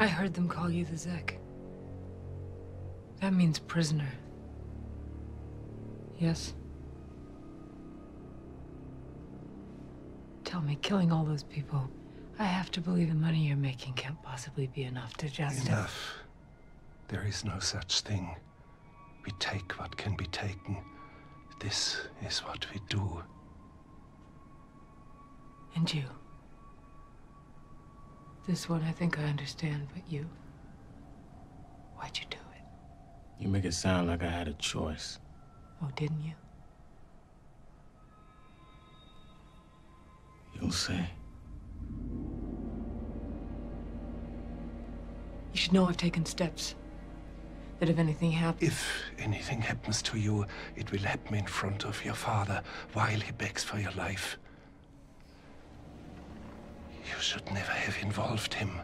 I heard them call you the Zec. That means prisoner. Yes? Tell me, killing all those people, I have to believe the money you're making can't possibly be enough to just... Enough. There is no such thing. We take what can be taken. This is what we do. And you? This one I think I understand, but you? Why'd you do it? You make it sound like I had a choice. Oh, didn't you? You'll see. You should know I've taken steps. That if anything happens... If anything happens to you, it will happen in front of your father while he begs for your life. Should never have involved him.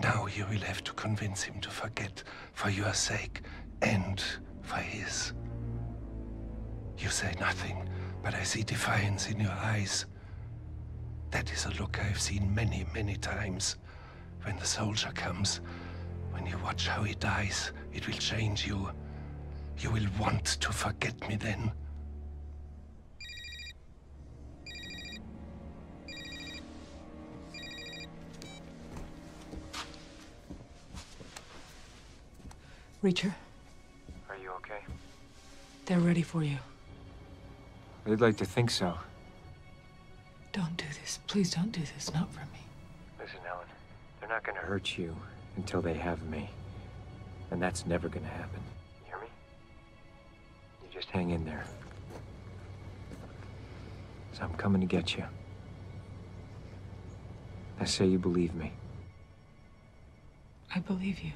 Now you will have to convince him to forget for your sake and for his. You say nothing, but I see defiance in your eyes. That is a look I've seen many, many times. When the soldier comes, when you watch how he dies, it will change you. You will want to forget me then. Reacher, Are you okay? they're ready for you. I'd like to think so. Don't do this. Please don't do this. Not for me. Listen, Helen, they're not gonna hurt you until they have me. And that's never gonna happen. You hear me? You just hang in there. So I'm coming to get you. I say you believe me. I believe you.